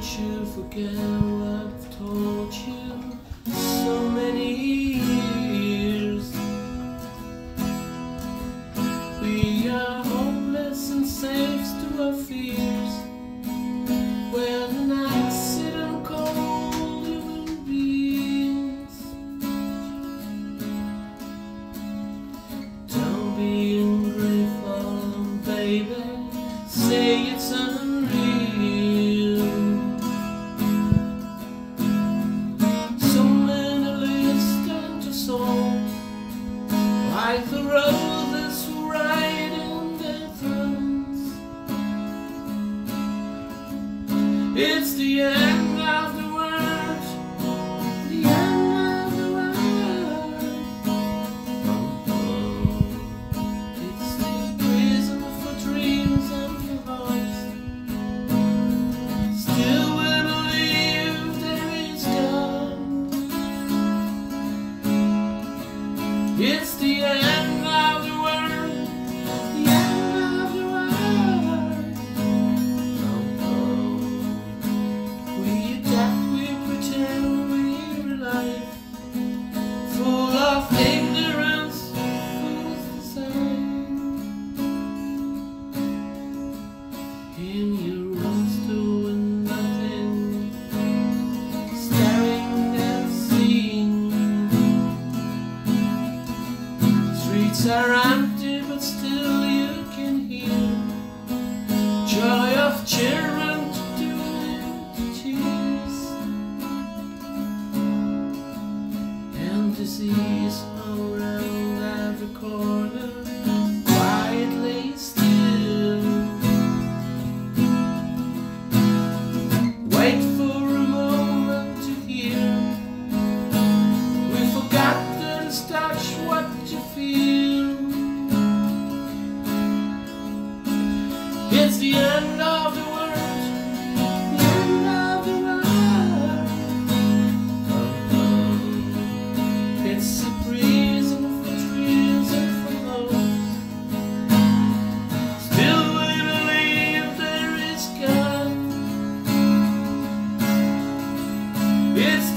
Don't you forget what I've told you. So many It's the end. in your doing nothing, staring and seeing. Streets are empty, but still you can hear joy of cheer. It's